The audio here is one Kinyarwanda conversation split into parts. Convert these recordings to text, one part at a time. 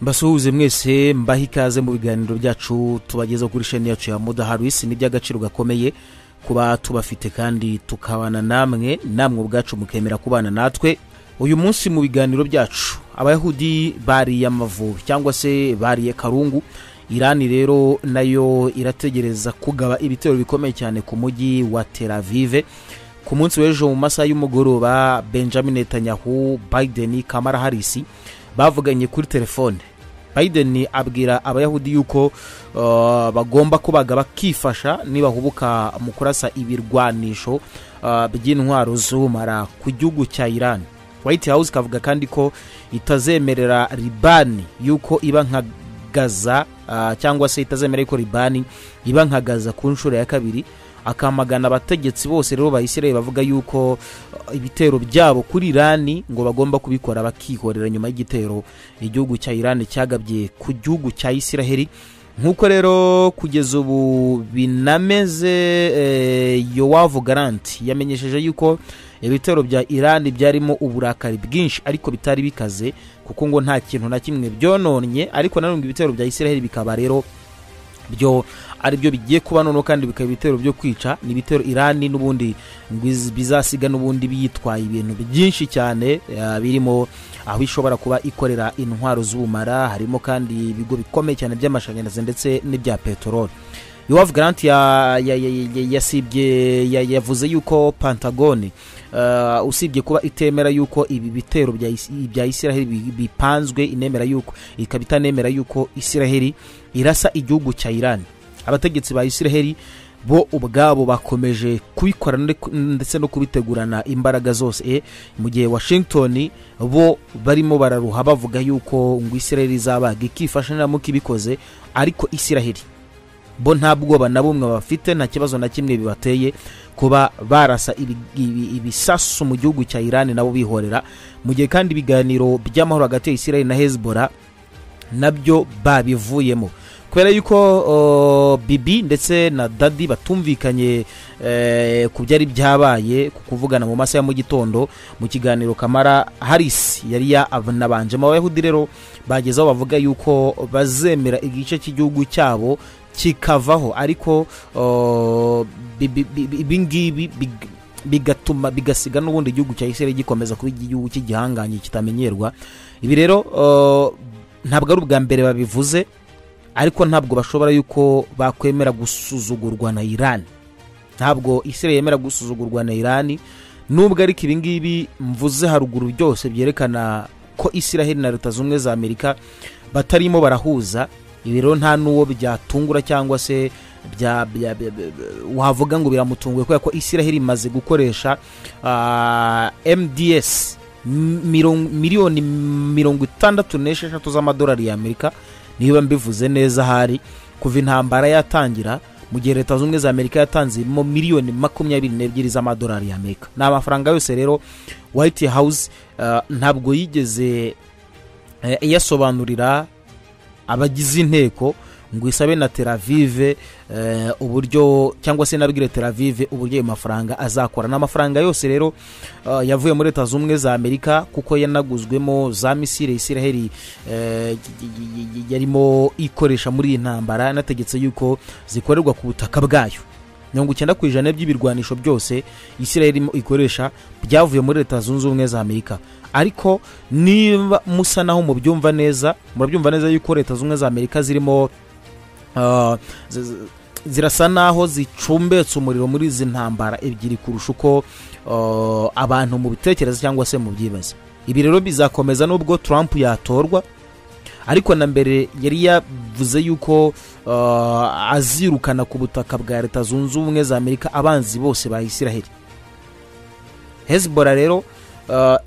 mbasuhuze mwese mbahe ikaze mu biganiro byacu tubageza kuri sheni yacu ya muda harwisi ni iby'agaciro gakomeye kuba tubafite kandi tukabana namwe namwe ubwacu mukemera kubana natwe. Uyu munsi mu biganiro byacu abayahudi bariye amavubi cyangwa se bariye karungu. Irani rero na yo irategereza kugaba ibitero bikomeye cyane ku mujyi wa tel avive ku munsi w'ejo mu masaha y'umugoroba benjamin netanyahu biden kamara harisi bavuganye kuri telefone. Biden abwira abayahudi yuko uh, bagomba kubaga bakifasha nibahubuka mu kurasa ibirwanisho uh, by'intwaro z'ubumara ku gihugu cya iran. White house ikavuga kandi ko itazemerera libani yuko iba nka gaza uh, cyangwa se itazemerera yuko libani iba nka gaza ku nshuro ya kabiri. Akamagana abategetsi bose rero ba isirayeli bavuga yuko uh, ibitero byabo kuri irani ngo bagomba kubikora bakihorera nyuma y'igitero. Igihugu cya irani cyagabye ku gihugu cya isiraheli. Nk'uko rero kugeza ubu binameze eh, yowavu garanti yamenyesheje yuko ibitero bya irani byarimo uburakari bwinshi ariko bitari bikaze kuko ngo nta kintu na kimwe byononnye ariko nanone ibitero bya isiraheli bikaba rero byo ari byo bigiye kuba noneho kandi bikaba ibitero byo kwica ni ibitero irani n'ubundi bizasiga n'ubundi biyitwaye ibintu byinshi cyane birimo aho ishobora kuba ikorera intwaro z'ubumara harimo kandi ibigo bikomeye cyane by'amashanyarazi ndetse n'ibya peteroli yowavu garanti yasibye yavuze yuko pantagone usibye kuba itemera yuko ibi bitero bya isiraheli bipanzwe inemera yuko ikaba itanemera yuko isiraheli irasa igihugu cya irani abategetsi ba isiraheli bo ubwabo bakomeje kubikora ndetse no kubitegurana imbaraga zose. Mu gihe washington bo barimo bararuha bavuga yuko ngo isiraheli izabaga ikifasha niramuka ibikoze ariko isiraheli bo nta bwoba na bumwe bafite nta kibazo na kimwe bibateye kuba barasa ibisasu mu gihugu cya irani nabo bihorera. Mu gihe kandi ibiganiro by'amahoro hagati ya isiraheli na hezbollah na byo babivuyemo. Kubera yuko bibi ndetse na dadi batumvikanye ku byari byabaye ku kuvugana mu masaha ya mu gitondo mu kiganiro kamara harisi yari yanabanjemo abayahudi rero bageze aho bavuga yuko bazemera igice cy'igihugu cyabo kikavaho. Ariko ibi ngibi bigatuma bigasiga n'ubundi igihugu cya isiraheli gikomeza kuba igihugu cy'igihanganye kitamenyerwa. Ibi rero ntabwo ari ubwa mbere babivuze. Ariko ntabwo bashobora yuko bakwemera gusuzugurwa na irani ntabwo isiraheli yemera gusuzugurwa na irani nubwo ariko ibi ngibi mvuze haruguru byose byerekana ko isiraheli na leta zunze za amerika batarimo barahuza. Ibi rero nta n'uwo byatungura cyangwa se wavuga ngo biramutunguye kubera ko isiraheli imaze gukoresha mds miliyoni mirongo itandatu n'esheshatu z'amadolari y'amerika niba mbivuze neza ahari kuva intambara yatangira mu gihe leta zunze za amerika yatanzemo miliyoni makumyabiri n'ebyiri z'amadolari y'amerika ni amafaranga yose rero white house ntabwo yigeze iyasobanurira abagize inteko ngo isabe na teravive uburyo cyangwa se nabwire teravive uburyo ayo mafaranga azakora. Ni amafaranga yose rero yavuye muri leta z'ubumwe za amerika kuko yanaguzwemo za misire isiraheli yarimo ikoresha muri iyi ntambara. Yanategetse yuko zikorerwa ku butaka bwayo. Mirongo icyenda ku ijana by'ibirwanisho byose isiraheli ikoresha byavuye muri leta zunze ubumwe za amerika. Ariko niba musa naho mubyumva neza murabyumva neza yuko leta zunze ubumwe za amerika zirimo zirasa naho zicumbetse umuriro muri izi ntambara ebyiri kurusha uko abantu mu bitekerezo cyangwa se mu byibaza ibi rero bizakomeza n'ubwo Trump yatorwa ariko na mbere yari yavuze yuko azirukana ku butaka bwa leta zunze ubumwe za amerika abanzi bose ba isiraheli. Hezbollah rero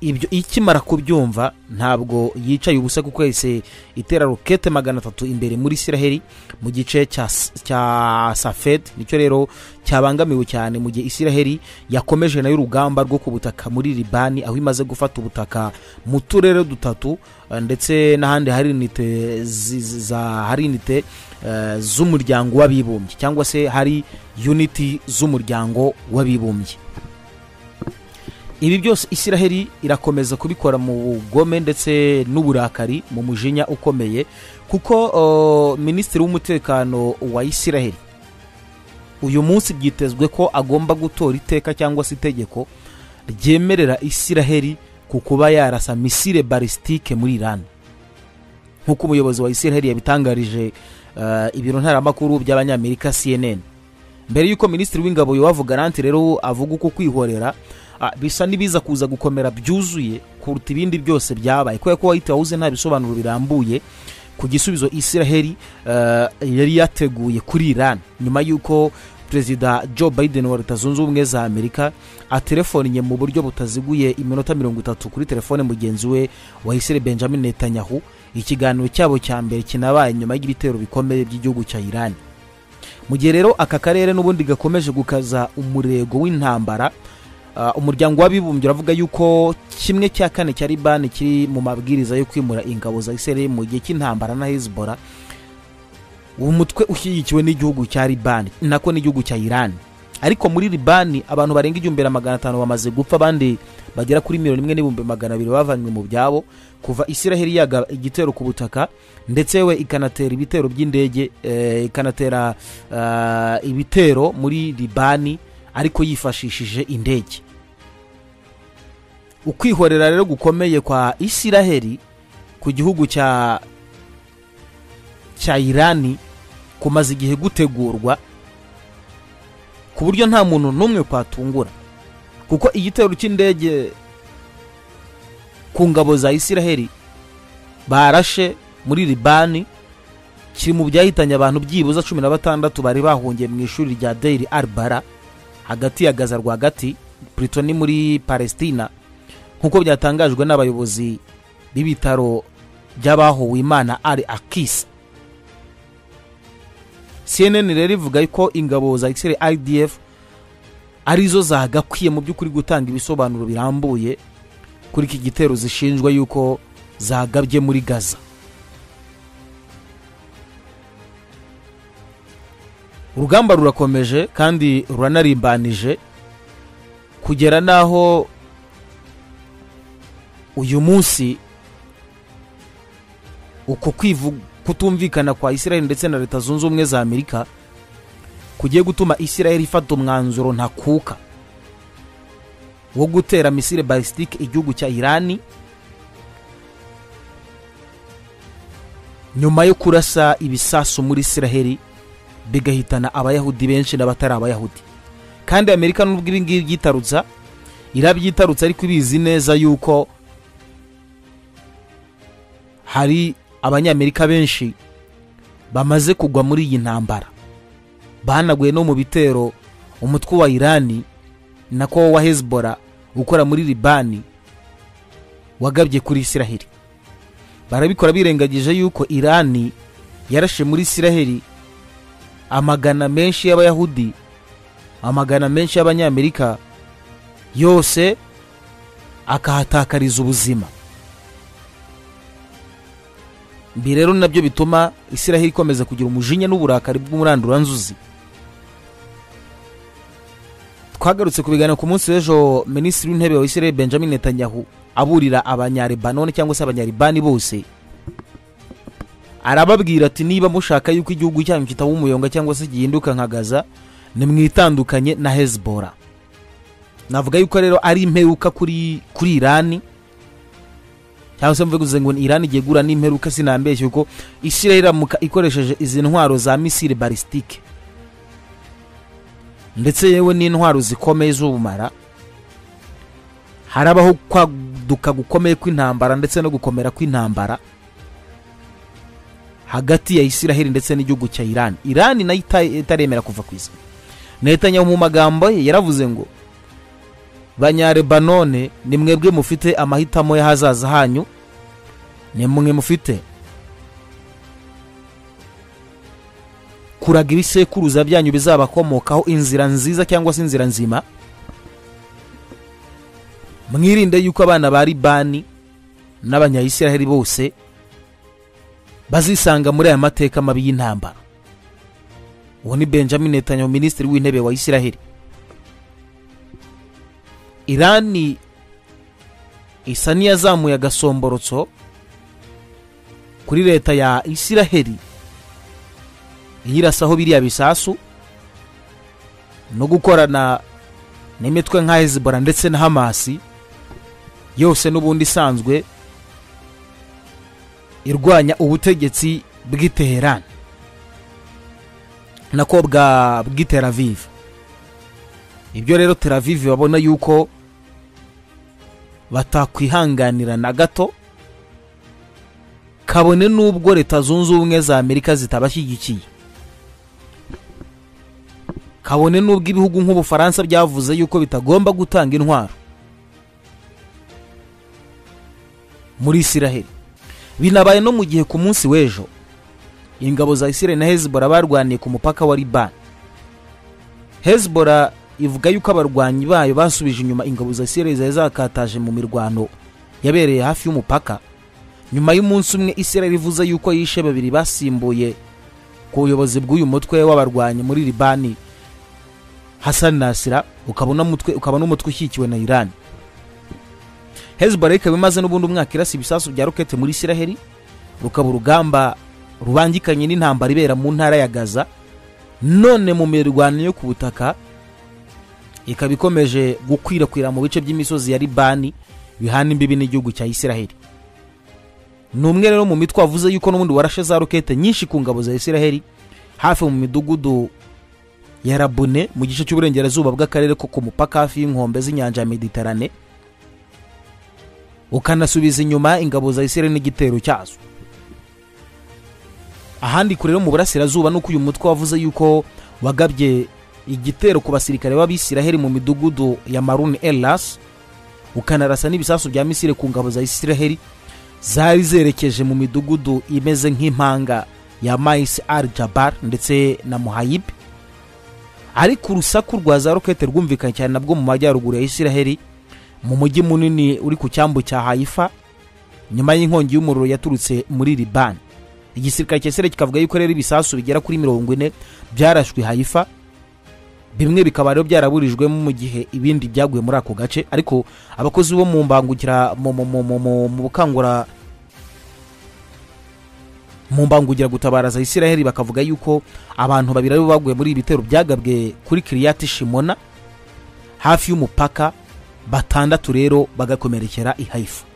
ibyo ikimara kubyumva ntabwo yicaye ubusa kuko yahise itera rokete magana atatu imbere muri isiraheli mu gice cya safed ni cyo rero cyabangamiwe cyane mu gihe isiraheli yakomeje na yo urugamba rwo ku butaka muri libani aho imaze gufata ubutaka mu turere dutatu ndetse n'ahandi hari inite hari inite z'umuryango w'abibumbye cyangwa se hari uniti z'umuryango w'abibumbye. Ibi byose isiraheli irakomeza kubikora mu bugome ndetse n'uburakari mu mujinya ukomeye kuko minisitiri w'umutekano wa isiraheli uyu munsi byitezwe ko agomba gutora iteka cyangwa se itegeko ryemerera isiraheli ku kuba yarasa misile balisitike muri irani nk'uko umuyobozi wa isiraheli yabitangarije uh, ibiro ntaramakuru by'abanyamerika cnn mbere y'uko minisitiri w'ingabo yowavu garanti rero avuga uko kwihorera bisa n'ibiza kuza gukomera byuzuye kuruta ibindi byose byabaye. Kubera ko white house nta bisobanuro birambuye ku gisubizo isiraheli uh, yari yateguye kuri iran. Nyuma y'uko perezida joe biden wa leta zunze ubumwe za amerika atelefoniye mu buryo butaziguye iminota mirongo itatu kuri telefone mugenzi we wa isiraheli benjamin netanyahu ikiganiro cyabo cya mbere kinabaye nyuma y'ibitero bikomeye by'igihugu cya iran. Mu gihe rero aka karere n'ubundi gakomeje gukaza umurego w'intambara umuryango w'abibumbye uravuga yuko kimwe cya kane cya libani kiri mu mabwiriza yo kwimura ingabo za isiraheli mu gihe cy'intambara na hezbollah uwo mutwe ushyigikiwe n'igihugu cya libani nako n'igihugu cya irani ariko muri libani abantu barenga igihumbi na magana atanu bamaze gupfa abandi bagera kuri miliyoni imwe n'ibihumbi magana abiri bavanywe mu byabo. Kuva isiraheli yaga igitero ku butaka ndetse we ikanatera ibitero by'indege eh, ikanatera uh, ibitero muri libani ariko yifashishije indege. Ukwihorera rero gukomeye kwa isiraheli ku gihugu cya cya irani kumaze igihe gutegurwa ku buryo nta muntu n'umwe kwatungura. Kuko igitero cy'indege ku ngabo za isiraheli barashe muri libani kiri mu byahitanye abantu byibuze cumi na batandatu bari bahungiye mu ishuri rya deiri arbara hagati ya gaza rwagati purito ni muri palestina nk'uko byatangajwe n'abayobozi b'ibitaro by'abahowe imana ari akisa cnn rero ivuga ko ingabo za isiraheli idf ari zo zagakwiye mu by'ukuri gutanga ibisobanuro birambuye kuri iki gitero zishinjwa yuko zagabye muri gaza. Urugamba rurakomeje kandi ruranarimbanije kugera n'aho uyu munsi uko kutumvikana kwa isiraheli ndetse na leta zunze ubumwe za amerika kugiye gutuma isiraheli ifata umwanzuro ntakuka wo gutera misile balisitike igihugu cya irani nyuma yo kurasa ibisasu muri isiraheli bigahitana abayahudi benshi n'abatari abayahudi. Kandi amerika nubwo ibi ngibi byitarutsa irabyitarutsa ariko ibizi neza yuko hari abanyamerika benshi bamaze kugwa muri iyi ntambara. Banaguye no mu bitero umutwe wa irani nako wa hezbollah ukora muri libani wagabye kuri isiraheli barabikora birengagije yuko irani yarashe muri isiraheli amagana menshi y'abayahudi amagana menshi y'abanyamerika yose akahatakariza ubuzima. Ibi rero na byo bituma isiraheli ikomeza kugira umujinya n'uburakari bw'umuranduranzuzi. Twagarutse ku biganiro ku munsi w'ejo minisitiri w'intebe wa isiraheli benjamin netanyahu aburira abanyarebanoni cyangwa se abanyaribani bose arababwira ati niba mushaka yuko igihugu cyanyu kitaba umuyonga cyangwa se gihinduka nka gaza nimwitandukanye na hezbollah. Navuga yuko rero ari imperuka kuri kuri irani cyangwa se mvuze ngo ni irani igiye gura n'imperuka sinambeshye kuko isiraheli iramuka ikoresheje izi ntwaro za misile balisitike ndetse yewe n'intwaro zikomeye z'ubumara harabaho kwaduka gukomeye kw'intambara ndetse no gukomera kw'intambara. Hagati ya isiraheli ndetse n'igihugu cya irani irani na yo itaremera kuva ku isi. Netanyahu mu magambo ye yaravuze ngo banyarebanone ni mwebwe mufite amahitamo y'ahazaza hanyu ni mwe mufite kuraga ibisekuruza byanyu bizabakomokaho inzira nziza cyangwa se inzira nzima. Mwirinde yuko abana ba libani n'abanyayisiraheli bose bazisanga muri aya mateka mabi y'intambara. Uwo ni benjamin netanyahu minisitiri w'intebe wa isiraheli. Irani isa n'iyazamuye agasomborotso kuri leta ya isiraheli. Iyirasaho biriya bisasu no gukorana n'imitwe nka hezibora ndetse na hamasi yose n'ubundi isanzwe. Irwanya ubutegetsi bw'i teherani nako bwa bw'i teravive ibyo rero teravive babona yuko batakwihanganira na gato kabone n'ubwo leta zunze ubumwe za amerika zitabashyigikiye. Kabone n'ubwo ibihugu nk'ubufaransa byavuze yuko bitagomba gutanga intwaro muri isiraheli binabaye no mu gihe ku munsi w'ejo. Ingabo za isiraheli na hezibora barwaniye ku mupaka wa libani hezibora ivuga yuko abarwanyi bayo basubije inyuma ingabo za isiraheli zari zakataje mu mirwano yabereye hafi y'umupaka. Nyuma y'umunsi umwe isiraheli ivuze yuko yishe babiri basimbuye ku buyobozi bw'uyu mutwe w'abarwanyi muri libani hasani nasira ukaba n'umutwe ukaba n'umutwe ushyigikiwe na irani hezbollah ikaba imaze n'ubundi umwaka irasa ibisasu bya rokete muri isiraheli rukaba urugamba rubangikanye n'intambara ibera mu ntara ya gaza. None mu mirwano yo ku butaka ikaba ikomeje gukwirakwira mu bice by'imisozi ya libani bihana imbibi n'igihugu cya isiraheli ni umwe rero mu mitwe wavuze yuko n'ubundi warashe za rokete nyinshi ku ngabo za isiraheli hafi mu midugudu ya rabune mu gice cy'uburengerazuba bw'akarere ko ku mupaka hafi y'inkombe z'inyanja ya mediterane. Ukanasubiza inyuma ingabo za isiraheli n'igitero cyazo. Ahandi kure no mu burasirazuba nuko uyu mutwe wavuze yuko wagabye igitero ku basirikare b'abisiraheli mu midugudu ya maruni elas ukanarasa n'ibisasu bya misire ku ngabo za isiraheli zari zerekeje mu midugudu imeze nk'impanga ya mayisi jabar ndetse na muhayib ariko urusaku rwa za rokete rwumvikanye cyane nabwo mu majyaruguru ya isiraheli mu mujyi munini uri ku cyambu cya hayifa nyuma y'inkongi y'umuriro yaturutse muri libani igisirikare cya isiraheli kikavuga yuko rero ibisasu bigera kuri mirongo ine byarashwe hayifa bimwe bikaba rero byaraburijwemo mu gihe ibindi byaguye muri ako gace ariko abakozi bo mu mbangukira mu bukangura mu mbangugira gutabara za isiraheli bakavuga yuko abantu babiri ari bo baguye muri ibi bitero byagabwe kuri kiriyati shimona hafi y'umupaka batandatu rero bagakomerekera i haifa.